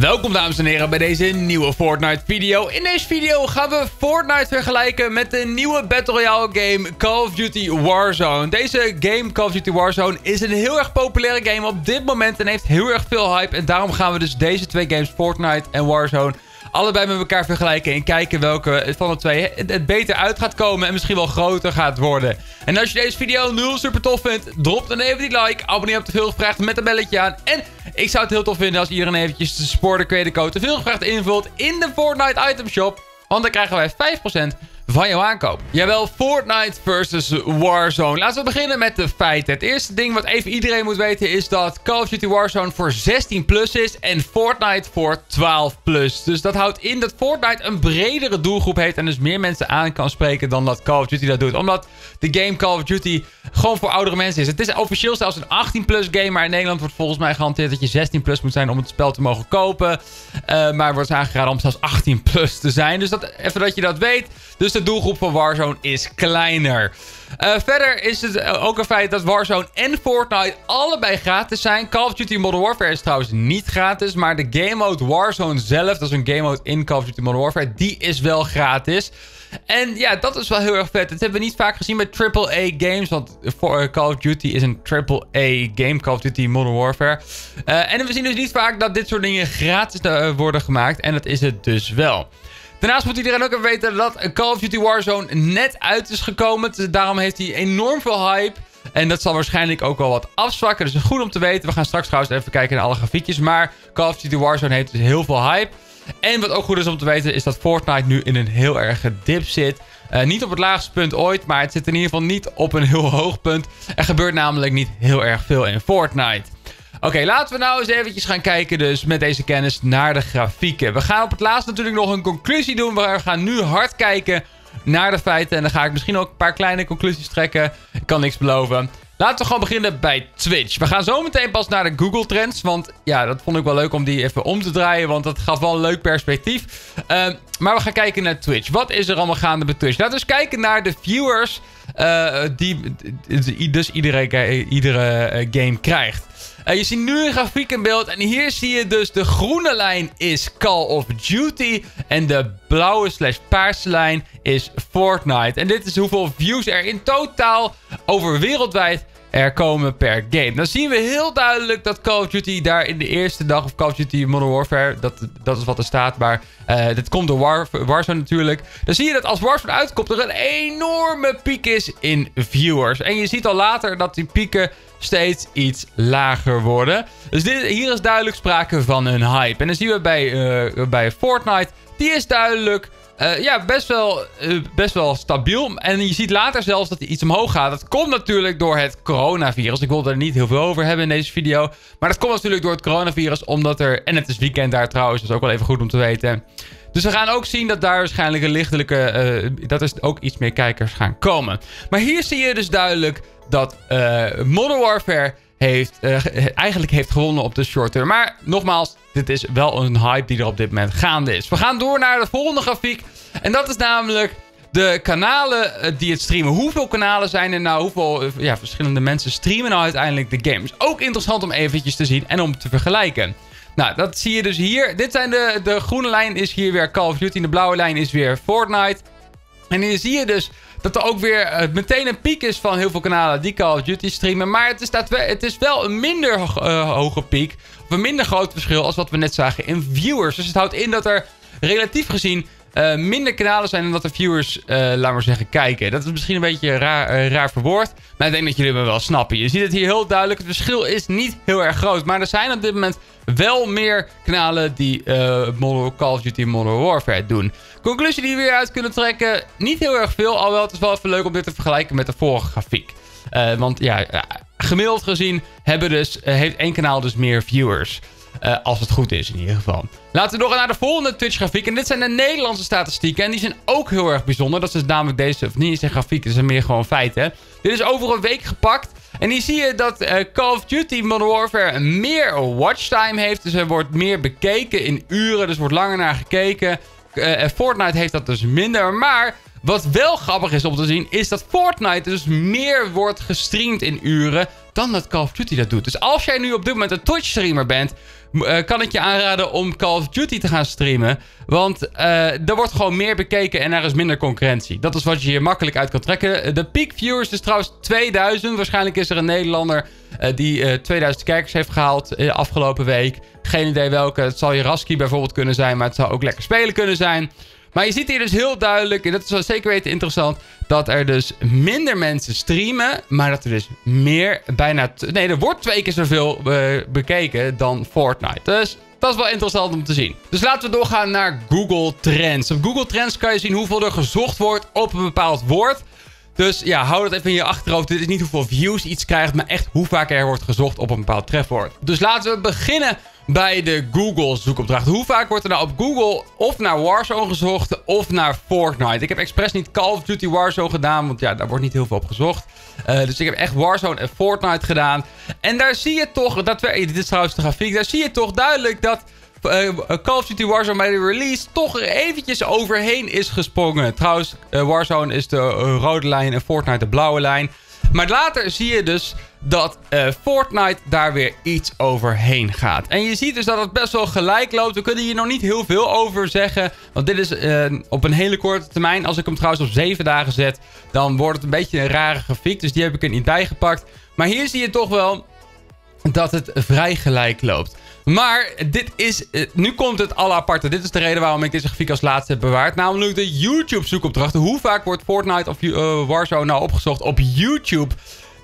Welkom dames en heren bij deze nieuwe Fortnite video. In deze video gaan we Fortnite vergelijken met de nieuwe Battle Royale game Call of Duty Warzone. Deze game Call of Duty Warzone is een heel erg populaire game op dit moment en heeft heel erg veel hype. En daarom gaan we dus deze twee games Fortnite en Warzone allebei met elkaar vergelijken en kijken welke van de twee het beter uit gaat komen en misschien wel groter gaat worden. En als je deze video nu super tof vindt, drop dan even die like, abonneer op de veel met een belletje aan. En ik zou het heel tof vinden als iedereen eventjes de supporter code te veel gevraagd invult in de Fortnite item shop. Want dan krijgen wij 5% van jouw aankoop. Jawel, Fortnite versus Warzone. Laten we beginnen met de feiten. Het eerste ding wat even iedereen moet weten is dat Call of Duty Warzone voor 16 plus is en Fortnite voor 12 plus. Dus dat houdt in dat Fortnite een bredere doelgroep heeft en dus meer mensen aan kan spreken dan dat Call of Duty dat doet. Omdat de game Call of Duty gewoon voor oudere mensen is. Het is officieel zelfs een 18 plus game, maar in Nederland wordt volgens mij gehanteerd dat je 16 plus moet zijn om het spel te mogen kopen. Uh, maar wordt aangeraden om zelfs 18 plus te zijn. Dus dat, even dat je dat weet. Dus de doelgroep van Warzone is kleiner. Uh, verder is het ook een feit dat Warzone en Fortnite allebei gratis zijn. Call of Duty Modern Warfare is trouwens niet gratis. Maar de game mode Warzone zelf, dat is een game mode in Call of Duty Modern Warfare, die is wel gratis. En ja, dat is wel heel erg vet. Dat hebben we niet vaak gezien bij AAA games. Want voor Call of Duty is een AAA game. Call of Duty Modern Warfare. Uh, en we zien dus niet vaak dat dit soort dingen gratis worden gemaakt. En dat is het dus wel. Daarnaast moet iedereen ook even weten dat Call of Duty Warzone net uit is gekomen. Dus daarom heeft hij enorm veel hype. En dat zal waarschijnlijk ook wel wat afzwakken. Dus goed om te weten. We gaan straks trouwens even kijken naar alle grafiekjes. Maar Call of Duty Warzone heeft dus heel veel hype. En wat ook goed is om te weten is dat Fortnite nu in een heel erge dip zit. Uh, niet op het laagste punt ooit, maar het zit in ieder geval niet op een heel hoog punt. Er gebeurt namelijk niet heel erg veel in Fortnite. Oké, laten we nou eens eventjes gaan kijken dus met deze kennis naar de grafieken. We gaan op het laatst natuurlijk nog een conclusie doen. We gaan nu hard kijken naar de feiten. En dan ga ik misschien ook een paar kleine conclusies trekken. Ik kan niks beloven. Laten we gewoon beginnen bij Twitch. We gaan zo meteen pas naar de Google Trends. Want ja, dat vond ik wel leuk om die even om te draaien. Want dat gaf wel een leuk perspectief. Uh, maar we gaan kijken naar Twitch. Wat is er allemaal gaande bij Twitch? Laten we eens kijken naar de viewers. Uh, die dus iedere, uh, game krijgt. Uh, je ziet nu een grafiek in beeld. En hier zie je dus de groene lijn is Call of Duty. En de blauwe slash paarse lijn is Fortnite. En dit is hoeveel views er in totaal over wereldwijd er komen per game. Dan zien we heel duidelijk dat Call of Duty daar in de eerste dag... of Call of Duty Modern Warfare, dat, dat is wat er staat. Maar uh, dit komt door War, Warzone natuurlijk. Dan zie je dat als Warzone uitkomt er een enorme piek is in viewers. En je ziet al later dat die pieken steeds iets lager worden. Dus dit, hier is duidelijk sprake van een hype. En dan zien we bij, uh, bij Fortnite, die is duidelijk... Uh, ja, best wel, uh, best wel stabiel. En je ziet later zelfs dat hij iets omhoog gaat. Dat komt natuurlijk door het coronavirus. Ik wil er niet heel veel over hebben in deze video. Maar dat komt natuurlijk door het coronavirus. Omdat er... En het is weekend daar trouwens. Dat is ook wel even goed om te weten. Dus we gaan ook zien dat daar waarschijnlijk een lichtelijke... Uh, dat er ook iets meer kijkers gaan komen. Maar hier zie je dus duidelijk dat Modern Warfare heeft, uh, eigenlijk heeft gewonnen op de short term. Maar nogmaals, dit is wel een hype die er op dit moment gaande is. We gaan door naar de volgende grafiek. En dat is namelijk de kanalen die het streamen. Hoeveel kanalen zijn er nou? Hoeveel ja, verschillende mensen streamen nou uiteindelijk de games? Ook interessant om eventjes te zien en om te vergelijken. Nou, dat zie je dus hier. Dit zijn de, de groene lijn is hier weer Call of Duty. De blauwe lijn is weer Fortnite. En hier zie je dus dat er ook weer uh, meteen een piek is van heel veel kanalen die Call of Duty streamen. Maar het is, het is wel een minder uh, hoge piek. Of een minder groot verschil als wat we net zagen in viewers. Dus het houdt in dat er relatief gezien uh, minder kanalen zijn dan dat de viewers, uh, laten we zeggen, kijken. Dat is misschien een beetje raar, raar verwoord. Maar ik denk dat jullie me wel snappen. Je ziet het hier heel duidelijk. Het verschil is niet heel erg groot. Maar er zijn op dit moment wel meer kanalen die Modern Call of Duty Modern Warfare doen. Conclusie die we weer uit kunnen trekken. Niet heel erg veel. Alhoewel het is wel even leuk om dit te vergelijken met de vorige grafiek. want ja, gemiddeld gezien hebben dus, heeft één kanaal dus meer viewers. Uh, als het goed is in ieder geval. Laten we nog naar de volgende Twitch grafiek. En dit zijn de Nederlandse statistieken. En die zijn ook heel erg bijzonder. Dat is namelijk deze, of niet eens een grafiek, het zijn meer gewoon feiten. Dit is over een week gepakt. En hier zie je dat uh, Call of Duty Modern Warfare meer watchtime heeft. Dus er wordt meer bekeken in uren. Dus wordt langer naar gekeken. Uh, Fortnite heeft dat dus minder. Maar wat wel grappig is om te zien, is dat Fortnite dus meer wordt gestreamd in uren dan dat Call of Duty dat doet. Dus als jij nu op dit moment een Twitch streamer bent, uh, kan ik je aanraden om Call of Duty te gaan streamen. Want uh, er wordt gewoon meer bekeken en er is minder concurrentie. Dat is wat je hier makkelijk uit kan trekken. De peak viewers is trouwens 2000. Waarschijnlijk is er een Nederlander die 2000 kijkers heeft gehaald afgelopen week. Geen idee welke. Het zal Jaraski bijvoorbeeld kunnen zijn, maar het zou ook lekker spelen kunnen zijn. Maar je ziet hier dus heel duidelijk, en dat is zeker weten interessant, dat er dus minder mensen streamen, maar dat er dus meer, bijna, nee, er wordt twee keer zoveel uh, bekeken dan Fortnite. Dus dat is wel interessant om te zien. Dus laten we doorgaan naar Google Trends. Op Google Trends kan je zien hoeveel er gezocht wordt op een bepaald woord. Dus ja, hou dat even in je achterhoofd. Dit is niet hoeveel views iets krijgt, maar echt hoe vaak er wordt gezocht op een bepaald trefwoord. Dus laten we beginnen bij de Google zoekopdracht. Hoe vaak wordt er nou op Google of naar Warzone gezocht of naar Fortnite? Ik heb expres niet Call of Duty Warzone gedaan, want ja, daar wordt niet heel veel op gezocht. Uh, dus ik heb echt Warzone en Fortnite gedaan. En daar zie je toch, dat dit is trouwens de grafiek, daar zie je toch duidelijk dat uh, Call of Duty Warzone bij de release toch eventjes overheen is gesprongen. Trouwens, uh, Warzone is de rode lijn en Fortnite de blauwe lijn. Maar later zie je dus dat uh, Fortnite daar weer iets overheen gaat. En je ziet dus dat het best wel gelijk loopt. We kunnen hier nog niet heel veel over zeggen. Want dit is uh, op een hele korte termijn. Als ik hem trouwens op 7 dagen zet, dan wordt het een beetje een rare grafiek. Dus die heb ik er niet bij gepakt. Maar hier zie je toch wel dat het vrij gelijk loopt. Maar dit is, uh, nu komt het alle aparte. Dit is de reden waarom ik deze grafiek als laatste heb bewaard. Namelijk de YouTube zoekopdrachten. Hoe vaak wordt Fortnite of uh, Warzone nou opgezocht op YouTube?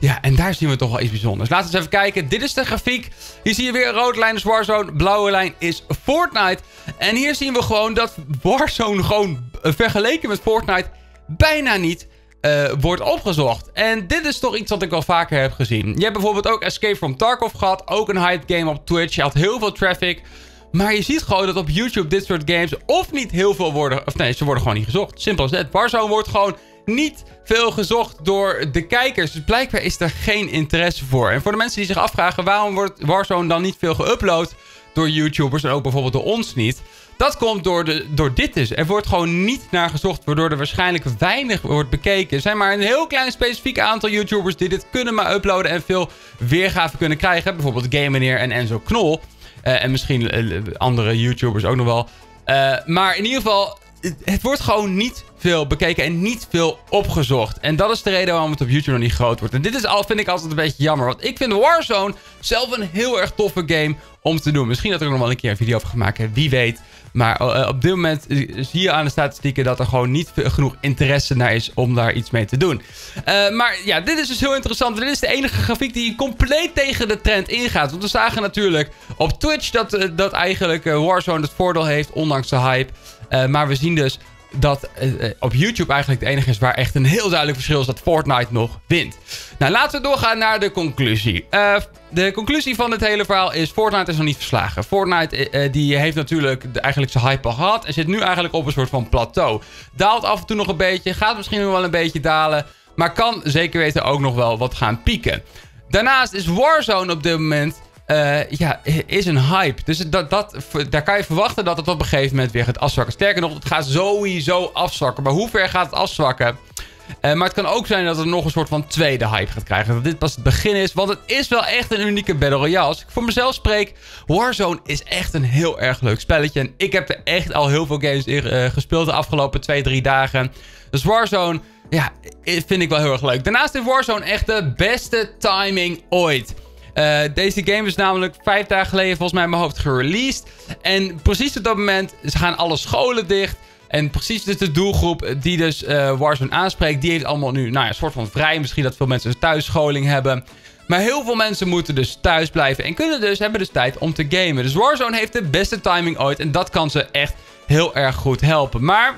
Ja, en daar zien we toch wel iets bijzonders. Laten we eens even kijken. Dit is de grafiek. Hier zie je weer rode lijn is Warzone. Blauwe lijn is Fortnite. En hier zien we gewoon dat Warzone gewoon uh, vergeleken met Fortnite bijna niet uh, wordt opgezocht. En dit is toch iets wat ik wel vaker heb gezien. Je hebt bijvoorbeeld ook Escape from Tarkov gehad. Ook een hype game op Twitch. Je had heel veel traffic. Maar je ziet gewoon dat op YouTube dit soort games of niet heel veel worden... Of nee, ze worden gewoon niet gezocht. Simpel als net. Warzone wordt gewoon niet veel gezocht door de kijkers. Dus blijkbaar is er geen interesse voor. En voor de mensen die zich afvragen... waarom wordt Warzone dan niet veel geüpload door YouTubers... en ook bijvoorbeeld door ons niet... Dat komt door, de, door dit dus. Er wordt gewoon niet naar gezocht, waardoor er waarschijnlijk weinig wordt bekeken. Er zijn maar een heel klein specifiek aantal YouTubers die dit kunnen maar uploaden en veel weergave kunnen krijgen. Bijvoorbeeld Game Meneer en Enzo Knol. Uh, en misschien uh, andere YouTubers ook nog wel. Uh, maar in ieder geval, het wordt gewoon niet veel bekeken en niet veel opgezocht. En dat is de reden waarom het op YouTube nog niet groot wordt. En dit is al, vind ik altijd een beetje jammer. Want ik vind Warzone zelf een heel erg toffe game om te doen. Misschien dat ik er nog wel een keer een video over gemaakt heb. Wie weet. Maar uh, op dit moment zie je aan de statistieken dat er gewoon niet genoeg interesse naar is om daar iets mee te doen. Maar ja, dit is dus heel interessant. Dit is de enige grafiek die compleet tegen de trend ingaat. Want we zagen natuurlijk op Twitch dat, dat eigenlijk Warzone het voordeel heeft, ondanks de hype. maar we zien dus dat uh, op YouTube eigenlijk het enige is waar echt een heel duidelijk verschil is dat Fortnite nog wint. Nou, laten we doorgaan naar de conclusie. Uh, de conclusie van het hele verhaal is Fortnite is nog niet verslagen. Fortnite die heeft natuurlijk eigenlijk zijn hype al gehad en zit nu eigenlijk op een soort van plateau. Daalt af en toe nog een beetje, gaat misschien nog wel een beetje dalen, maar kan zeker weten ook nog wel wat gaan pieken. Daarnaast is Warzone op dit moment uh, ja, is een hype. Dus dat, dat, daar kan je verwachten dat het op een gegeven moment weer gaat afzwakken. Sterker nog, het gaat sowieso afzwakken. Maar hoe ver gaat het afzwakken? Uh, maar het kan ook zijn dat het nog een soort van tweede hype gaat krijgen. Dat dit pas het begin is. Want het is wel echt een unieke Battle Royale. Als ik voor mezelf spreek, Warzone is echt een heel erg leuk spelletje. En ik heb er echt al heel veel games in, uh, gespeeld de afgelopen twee, drie dagen. Dus Warzone, ja, vind ik wel heel erg leuk. Daarnaast is Warzone echt de beste timing ooit. Uh, deze game is namelijk vijf dagen geleden volgens mij in mijn hoofd gereleased. En precies op dat moment gaan alle scholen dicht. En precies dus de doelgroep die dus uh, Warzone aanspreekt, die heeft allemaal nu nou ja, een soort van vrij. Misschien dat veel mensen een thuisscholing hebben. Maar heel veel mensen moeten dus thuis blijven en kunnen dus, hebben dus tijd om te gamen. Dus Warzone heeft de beste timing ooit en dat kan ze echt heel erg goed helpen. Maar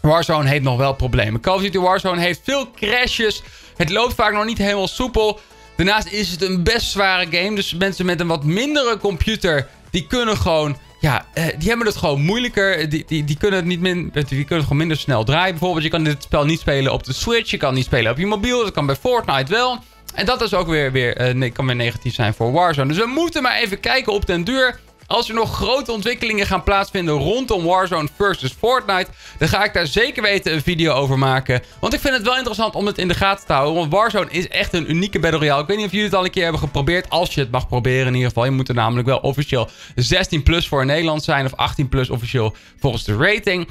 Warzone heeft nog wel problemen. Call of Duty Warzone heeft veel crashes. Het loopt vaak nog niet helemaal soepel. Daarnaast is het een best zware game. Dus mensen met een wat mindere computer, die kunnen gewoon... Ja, eh, die hebben het gewoon moeilijker. Die, die, die, kunnen het niet min, die kunnen het gewoon minder snel draaien. Bijvoorbeeld, je kan dit spel niet spelen op de Switch. Je kan niet spelen op je mobiel. Dat kan bij Fortnite wel. En dat is ook weer, weer, uh, kan weer negatief zijn voor Warzone. Dus we moeten maar even kijken op den duur Als er nog grote ontwikkelingen gaan plaatsvinden rondom Warzone versus Fortnite, dan ga ik daar zeker weten een video over maken. Want ik vind het wel interessant om het in de gaten te houden. Want Warzone is echt een unieke Battle Royale. Ik weet niet of jullie het al een keer hebben geprobeerd. Als je het mag proberen in ieder geval. Je moet er namelijk wel officieel 16 plus voor Nederland zijn. Of 18 plus officieel volgens de rating.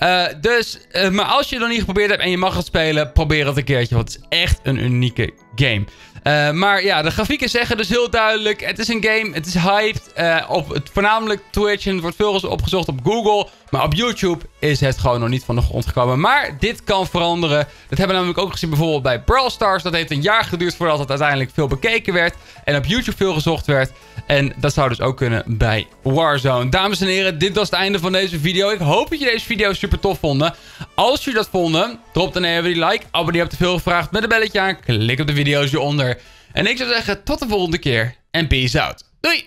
Uh, dus, uh, maar als je het nog niet geprobeerd hebt en je mag het spelen, probeer het een keertje. Want het is echt een unieke game. Uh, maar ja, de grafieken zeggen dus heel duidelijk: het is een game, het is hyped. Uh, op het, voornamelijk Twitch en het wordt veel opgezocht op Google. Maar op YouTube is het gewoon nog niet van de grond gekomen. Maar dit kan veranderen. Dat hebben we namelijk ook gezien bijvoorbeeld bij Brawl Stars. Dat heeft een jaar geduurd voordat het uiteindelijk veel bekeken werd. En op YouTube veel gezocht werd. En dat zou dus ook kunnen bij Warzone. Dames en heren, dit was het einde van deze video. Ik hoop dat je deze video super tof vonden. Als jullie dat vonden, drop dan even die like. Abonneer op de veel gevraagd met een belletje aan. Klik op de video's hieronder. En ik zou zeggen, tot de volgende keer. En peace out. Doei!